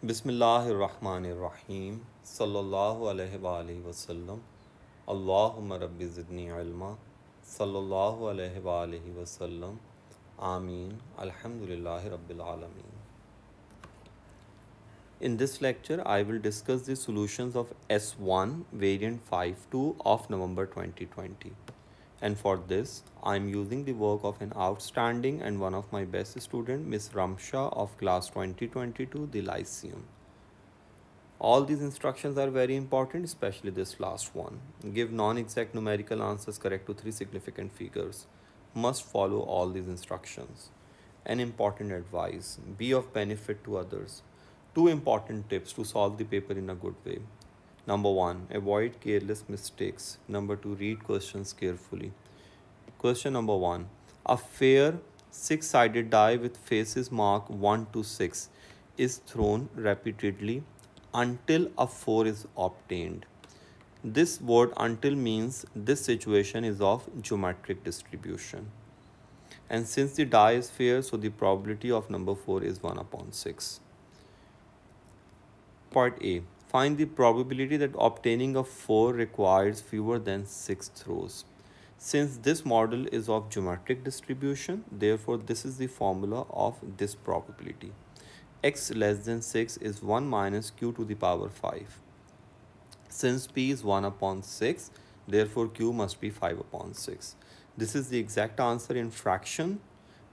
Bismillahirrahmanirrahim. Sallallahu alayhi wa alayhi wa sallam. Allahumma rabbi zidni ilma. Sallallahu alayhi wa sallam. Ameen. Alhamdulillahi rabbil alameen. In this lecture, I will discuss the solutions of S1 variant 5.2 of November 2020. And for this, I am using the work of an outstanding and one of my best student, Miss Ramsha of class 2022, the Lyceum. All these instructions are very important, especially this last one. Give non-exact numerical answers correct to three significant figures. Must follow all these instructions. An important advice, be of benefit to others Two important tips to solve the paper in a good way. Number one, avoid careless mistakes. Number two, read questions carefully. Question number one A fair six sided die with faces marked 1 to 6 is thrown repeatedly until a 4 is obtained. This word until means this situation is of geometric distribution. And since the die is fair, so the probability of number 4 is 1 upon 6. Part A. Find the probability that obtaining a 4 requires fewer than 6 throws. Since this model is of geometric distribution, therefore this is the formula of this probability. x less than 6 is 1 minus q to the power 5. Since p is 1 upon 6, therefore q must be 5 upon 6. This is the exact answer in fraction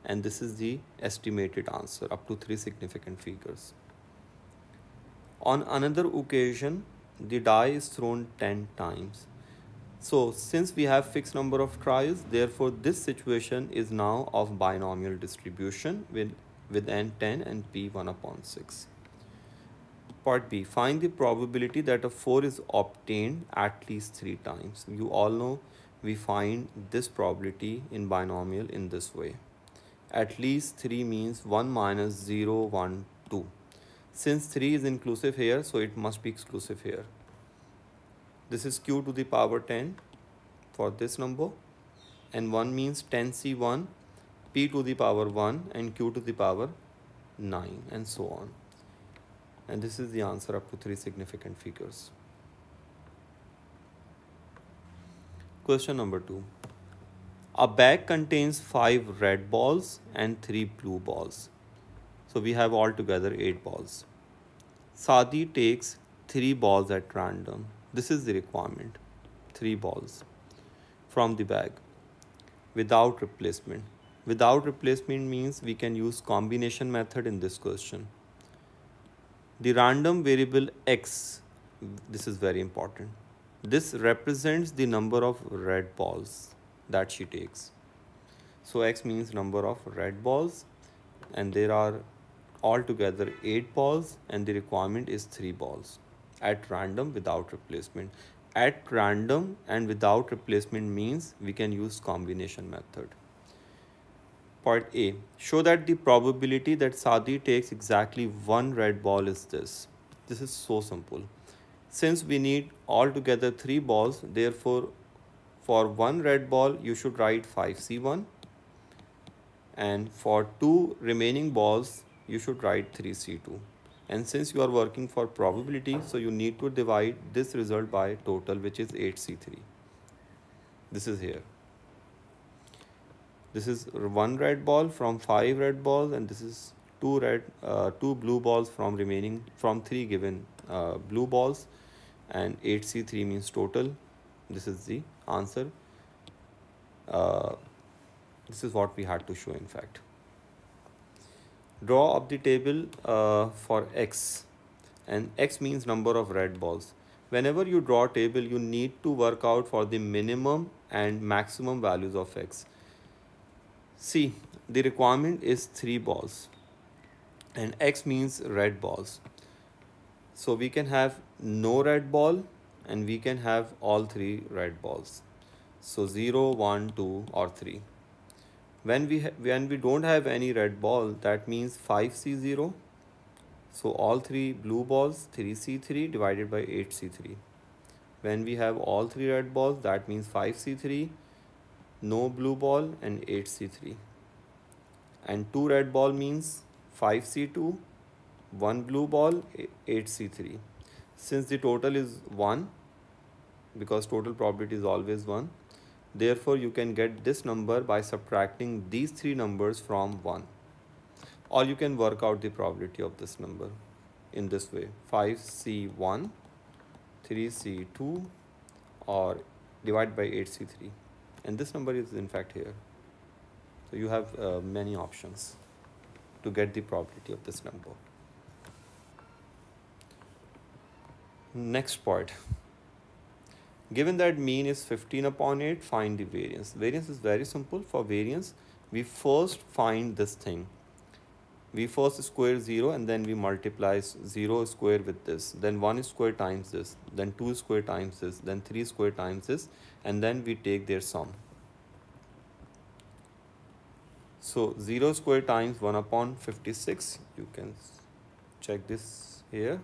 and this is the estimated answer up to three significant figures. On another occasion, the die is thrown 10 times. So since we have fixed number of tries, therefore this situation is now of binomial distribution with, with n 10 and p 1 upon 6. Part B, find the probability that a 4 is obtained at least 3 times. You all know we find this probability in binomial in this way. At least 3 means 1 minus 0, 1, 2. Since 3 is inclusive here, so it must be exclusive here. This is q to the power 10 for this number and 1 means 10c1, p to the power 1 and q to the power 9 and so on. And this is the answer up to three significant figures. Question number 2. A bag contains 5 red balls and 3 blue balls. So we have altogether 8 balls. Sadi takes 3 balls at random. This is the requirement. 3 balls from the bag without replacement. Without replacement means we can use combination method in this question. The random variable x, this is very important. This represents the number of red balls that she takes. So x means number of red balls and there are altogether 8 balls and the requirement is 3 balls at random without replacement. At random and without replacement means we can use combination method. Part A. Show that the probability that Sadi takes exactly one red ball is this. This is so simple. Since we need altogether 3 balls, therefore for one red ball you should write 5C1 and for two remaining balls you should write 3C2 and since you are working for probability so you need to divide this result by total which is 8C3 this is here. This is one red ball from five red balls and this is two red uh, two blue balls from remaining from three given uh, blue balls. And 8c3 means total. This is the answer. Uh, this is what we had to show in fact draw up the table uh, for x. And x means number of red balls. Whenever you draw a table you need to work out for the minimum and maximum values of x. See the requirement is three balls. And x means red balls. So we can have no red ball and we can have all three red balls. So 0 1 2 or 3 when we when we don't have any red ball that means 5c0 so all three blue balls 3c3 divided by 8c3 when we have all three red balls that means 5c3 no blue ball and 8c3 and two red ball means 5c2 1 blue ball, 8C3. Since the total is 1, because total probability is always 1, therefore you can get this number by subtracting these three numbers from 1. Or you can work out the probability of this number in this way 5C1, 3C2 or divide by 8C3 and this number is in fact here. So you have uh, many options to get the probability of this number. Next part. Given that mean is 15 upon 8, find the variance. Variance is very simple. For variance, we first find this thing. We first square 0 and then we multiply 0 square with this. Then 1 square times this. Then 2 square times this. Then 3 square times this. And then we take their sum. So 0 square times 1 upon 56, you can check this here.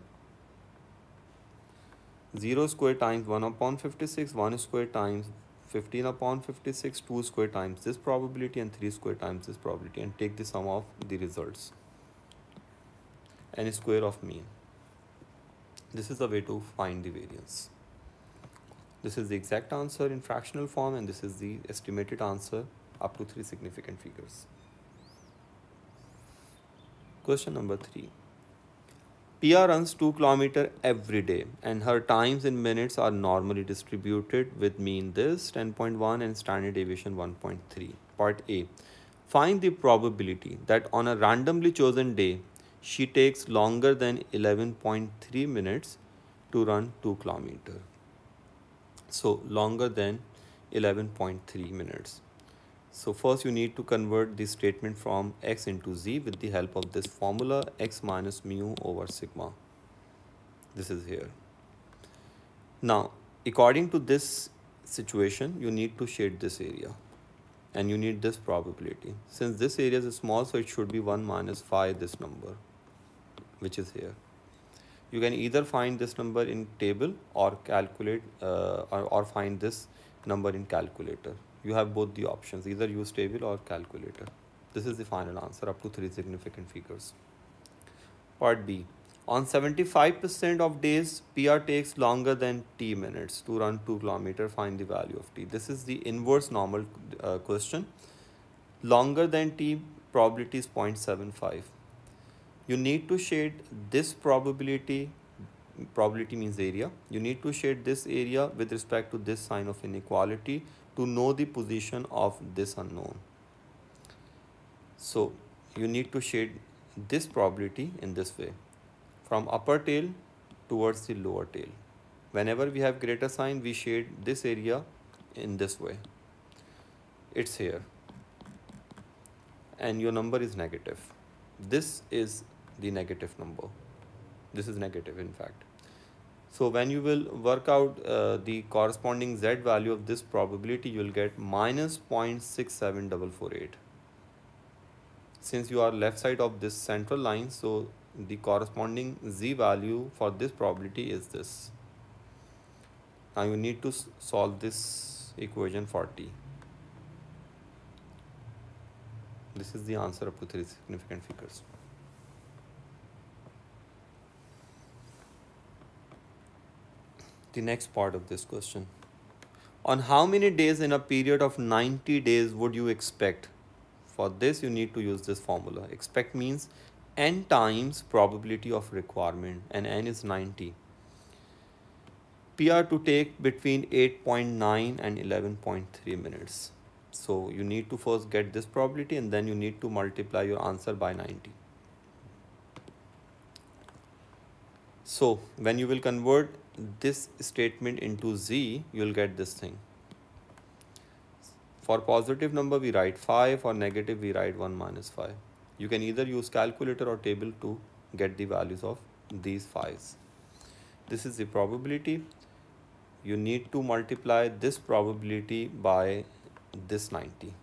0 square times 1 upon 56, 1 square times 15 upon 56, 2 square times this probability and 3 square times this probability and take the sum of the results and square of mean. This is the way to find the variance. This is the exact answer in fractional form and this is the estimated answer up to three significant figures. Question number three. Pia runs 2 km every day and her times in minutes are normally distributed with mean this 10.1 and standard deviation 1.3. Part A. Find the probability that on a randomly chosen day she takes longer than 11.3 minutes to run 2 km. So longer than 11.3 minutes. So first you need to convert this statement from x into z with the help of this formula x minus mu over sigma. This is here. Now, according to this situation, you need to shade this area and you need this probability. Since this area is small, so it should be 1 minus phi this number, which is here. You can either find this number in table or calculate uh, or, or find this number in calculator you have both the options either use table or calculator. This is the final answer up to three significant figures. Part b. On 75% of days Pia takes longer than t minutes to run 2 kilometer find the value of t. This is the inverse normal uh, question. Longer than t probability is 0.75 you need to shade this probability probability means area. You need to shade this area with respect to this sign of inequality to know the position of this unknown. So you need to shade this probability in this way from upper tail towards the lower tail. Whenever we have greater sign, we shade this area in this way. It's here. And your number is negative. This is the negative number. This is negative in fact. So when you will work out uh, the corresponding z value of this probability, you will get minus 0.67448. Since you are left side of this central line, so the corresponding z value for this probability is this. Now you need to solve this equation for t. This is the answer up to three significant figures. The next part of this question. On how many days in a period of 90 days would you expect? For this, you need to use this formula. Expect means n times probability of requirement and n is 90. Pia to take between 8.9 and 11.3 minutes. So you need to first get this probability and then you need to multiply your answer by 90. So when you will convert this statement into z, you'll get this thing. For positive number, we write phi. For negative, we write 1 minus phi. You can either use calculator or table to get the values of these phi's. This is the probability. You need to multiply this probability by this 90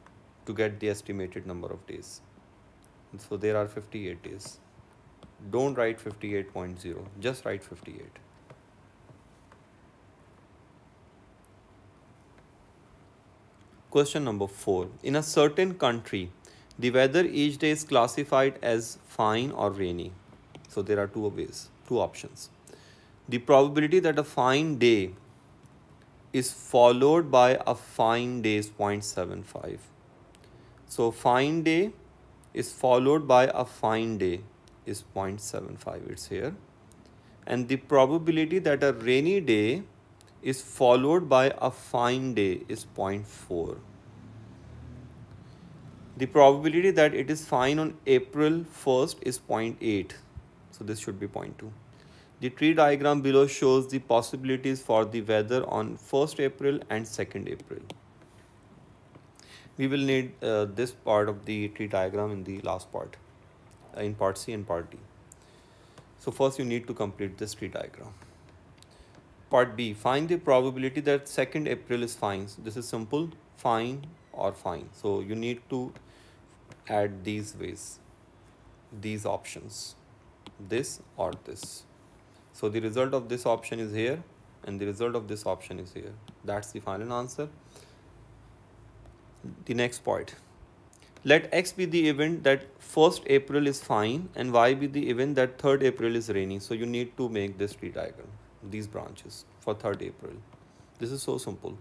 to get the estimated number of days. So there are 58 days. Don't write 58.0, just write 58. Question number 4. In a certain country, the weather each day is classified as fine or rainy. So there are two ways, two options. The probability that a fine day is followed by a fine day is 0.75. So fine day is followed by a fine day is 0.75 it's here and the probability that a rainy day is followed by a fine day is 0.4 the probability that it is fine on April 1st is 0.8 so this should be 0.2 the tree diagram below shows the possibilities for the weather on 1st April and 2nd April we will need uh, this part of the tree diagram in the last part uh, in part C and part D. So first you need to complete this tree diagram. Part B, find the probability that 2nd April is fine. So this is simple, fine or fine. So you need to add these ways, these options, this or this. So the result of this option is here and the result of this option is here. That's the final answer the next point. Let x be the event that 1st April is fine and y be the event that 3rd April is rainy. So you need to make this tree diagram, these branches for 3rd April. This is so simple.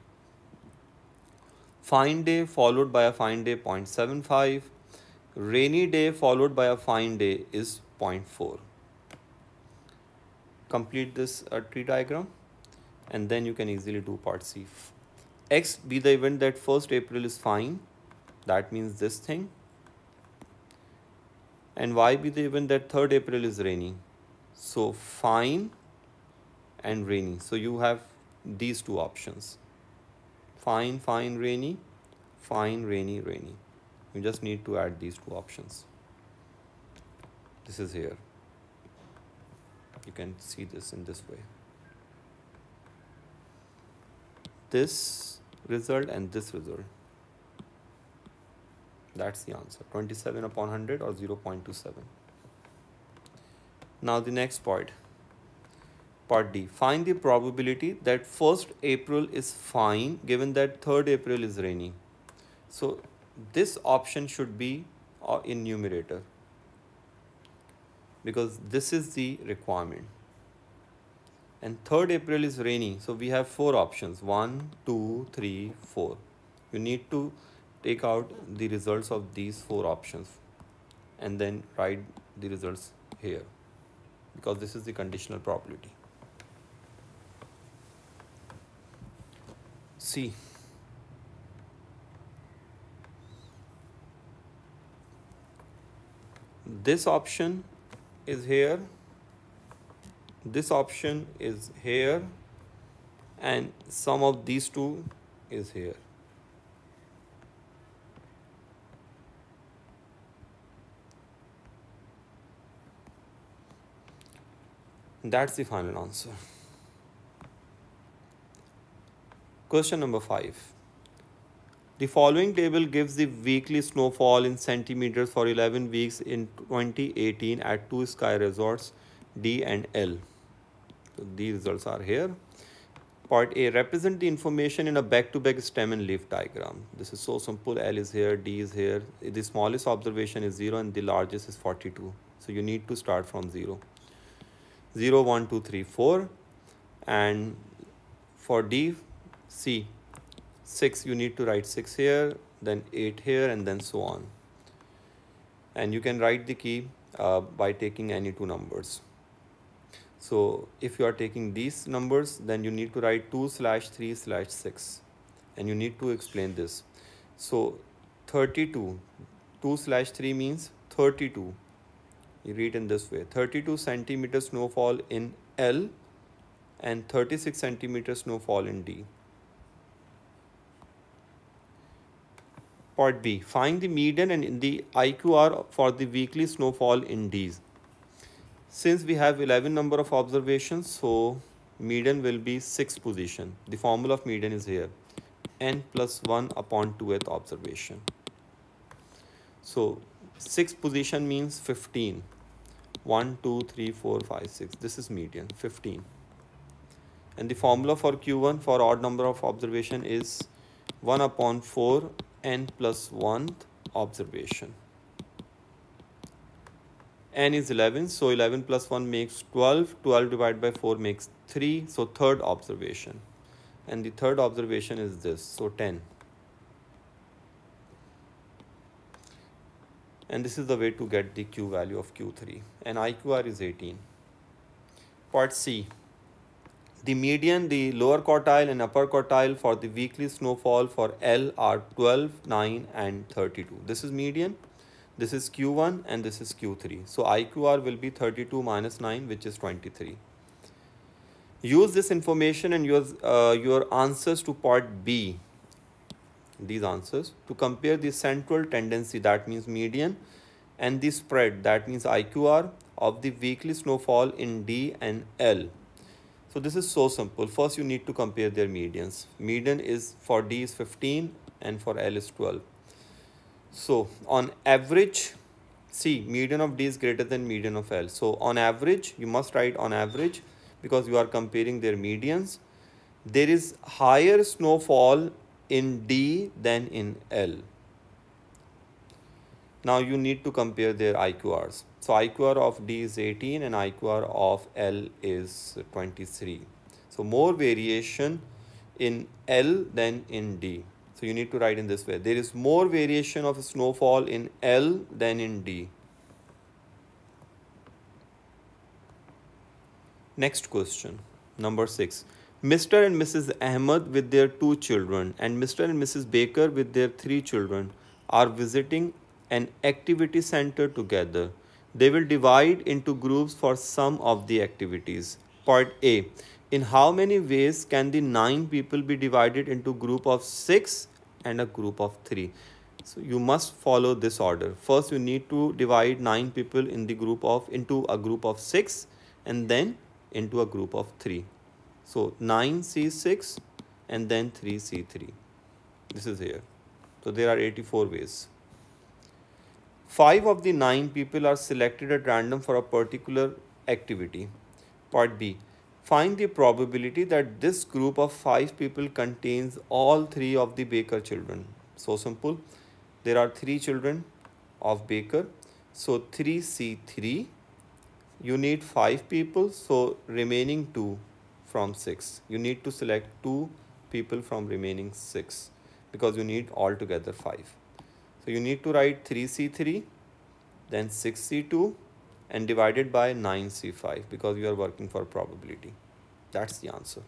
Fine day followed by a fine day 0.75. Rainy day followed by a fine day is 0.4. Complete this uh, tree diagram and then you can easily do part C x be the event that 1st April is fine, that means this thing, and y be the event that 3rd April is rainy. So fine and rainy. So you have these two options. Fine, fine, rainy, fine, rainy, rainy. You just need to add these two options. This is here. You can see this in this way. This result and this result. That's the answer 27 upon 100 or 0.27. Now the next part. Part D. Find the probability that 1st April is fine given that 3rd April is rainy. So this option should be uh, in numerator. Because this is the requirement. And 3rd April is rainy so we have four options. One two three four. You need to take out the results of these four options and then write the results here. Because this is the conditional probability see this option is here this option is here and sum of these two is here. That's the final answer. Question number 5. The following table gives the weekly snowfall in centimeters for 11 weeks in 2018 at two sky resorts D and L. So these results are here. Part A, represent the information in a back-to-back -back stem and leaf diagram. This is so simple. L is here, D is here. The smallest observation is 0 and the largest is 42. So you need to start from 0. 0, 1, 2, 3, 4. And for D, C, 6, you need to write 6 here, then 8 here, and then so on. And you can write the key uh, by taking any two numbers. So if you are taking these numbers, then you need to write 2 slash 3 slash 6 and you need to explain this. So 32, 2 slash 3 means 32. You read in this way, 32 centimeter snowfall in L and 36 centimeter snowfall in D. Part B, find the median and the IQR for the weekly snowfall in D's. Since we have 11 number of observations, so median will be 6th position. The formula of median is here. n plus 1 upon 2th observation. So 6th position means 15. 1, 2, 3, 4, 5, 6. This is median, 15. And the formula for Q1 for odd number of observation is 1 upon 4 n plus 1th observation. n is 11 so 11 plus 1 makes 12 12 divided by 4 makes 3 so third observation. And the third observation is this so 10 and this is the way to get the q value of q3 and iqr is 18 part c the median the lower quartile and upper quartile for the weekly snowfall for l are 12 9 and 32 this is median this is q1 and this is q3 so iqr will be 32 minus 9 which is 23 use this information and your uh, your answers to part b. These answers to compare the central tendency that means median and the spread that means IQR of the weekly snowfall in D and L. So this is so simple. First you need to compare their medians. Median is for D is 15 and for L is 12. So on average, see median of D is greater than median of L. So on average, you must write on average because you are comparing their medians. There is higher snowfall in D than in L. Now you need to compare their IQRs. So IQR of D is 18 and IQR of L is 23. So more variation in L than in D. So you need to write in this way. There is more variation of snowfall in L than in D. Next question, number 6. Mr. and Mrs. Ahmed with their two children and Mr. and Mrs. Baker with their three children are visiting an activity center together. They will divide into groups for some of the activities. Part A. In how many ways can the nine people be divided into group of six and a group of three? So you must follow this order. First, you need to divide nine people in the group of into a group of six and then into a group of three. So 9C6 and then 3C3. This is here. So there are 84 ways. Five of the nine people are selected at random for a particular activity. Part B. Find the probability that this group of five people contains all three of the Baker children. So simple. There are three children of Baker. So 3C3. You need five people. So remaining two from 6. You need to select 2 people from remaining 6 because you need altogether 5. So you need to write 3C3 then 6C2 and divided by 9C5 because you are working for probability. That's the answer.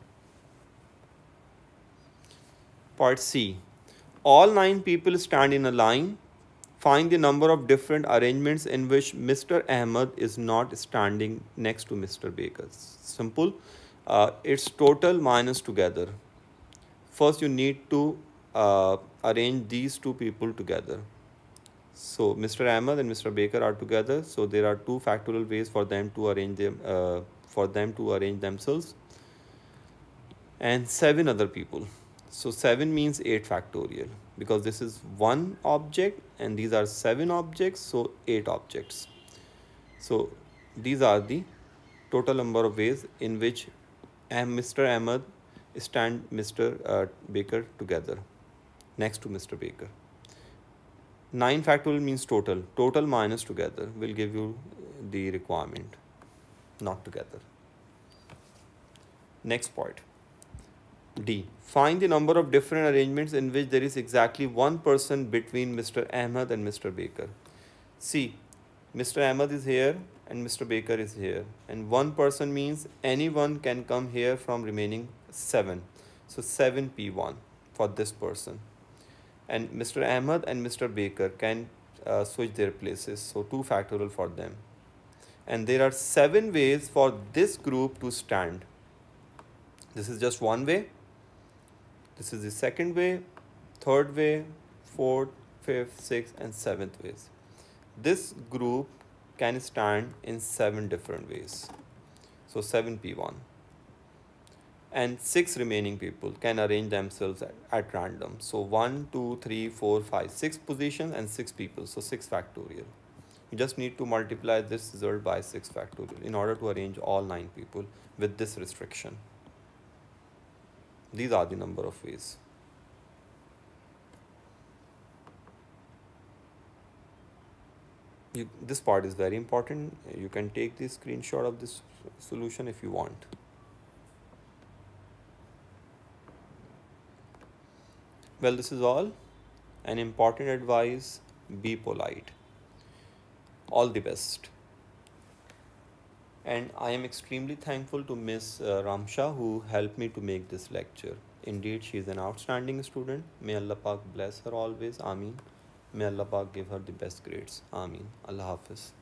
Part C. All 9 people stand in a line. Find the number of different arrangements in which Mr. Ahmed is not standing next to Mr. Baker. Simple uh, its total minus together. First, you need to uh, arrange these two people together. So Mr. Ahmed and Mr. Baker are together. So there are two factorial ways for them to arrange them uh, for them to arrange themselves. And seven other people. So seven means eight factorial because this is one object and these are seven objects. So eight objects. So these are the total number of ways in which Mr. Ahmed stand Mr. Uh, Baker together next to Mr. Baker. 9 factorial means total. Total minus together will give you the requirement, not together. Next part. D. Find the number of different arrangements in which there is exactly one person between Mr. Ahmed and Mr. Baker. See, Mr. Ahmed is here and Mr. Baker is here. And one person means anyone can come here from remaining 7. So 7P1 for this person. And Mr. Ahmed and Mr. Baker can uh, switch their places. So 2 factorial for them. And there are 7 ways for this group to stand. This is just one way. This is the second way, third way, fourth, fifth, sixth, and seventh ways. This group can stand in seven different ways. So 7p1. And six remaining people can arrange themselves at, at random. So 1, 2, 3, 4, 5, 6 positions and 6 people. So 6 factorial. You just need to multiply this result by 6 factorial in order to arrange all 9 people with this restriction. These are the number of ways. you, this part is very important you can take the screenshot of this solution if you want well this is all an important advice be polite all the best and I am extremely thankful to Miss uh, Ramsha who helped me to make this lecture. Indeed, she is an outstanding student. May Allah Pak bless her always. Ameen. May Allah Pak give her the best grades. Ameen. Allah Hafiz.